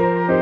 Bye.